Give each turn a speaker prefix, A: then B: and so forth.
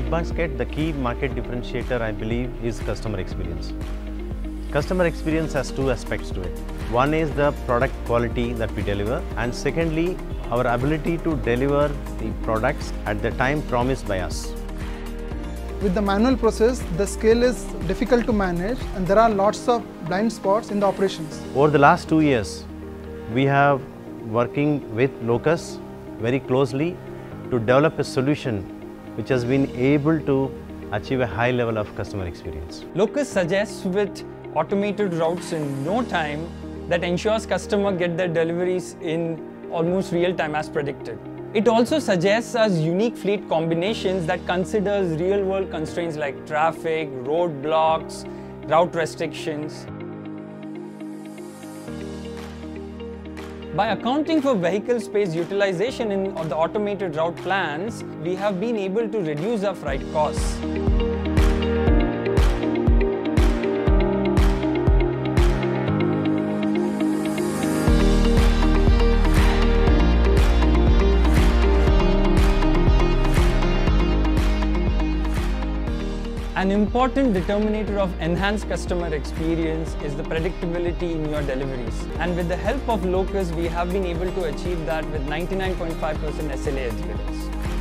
A: basket, the key market differentiator I believe is customer experience. Customer experience has two aspects to it. One is the product quality that we deliver and secondly our ability to deliver the products at the time promised by us.
B: With the manual process, the scale is difficult to manage and there are lots of blind spots in the operations.
A: Over the last two years, we have working with Locus very closely to develop a solution which has been able to achieve a high level of customer experience.
C: Locus suggests with automated routes in no time that ensures customer get their deliveries in almost real time as predicted. It also suggests us unique fleet combinations that considers real world constraints like traffic, roadblocks, route restrictions. By accounting for vehicle space utilization in the automated route plans, we have been able to reduce our freight costs. An important determinator of enhanced customer experience is the predictability in your deliveries. And with the help of Locus, we have been able to achieve that with 99.5% SLA adherence.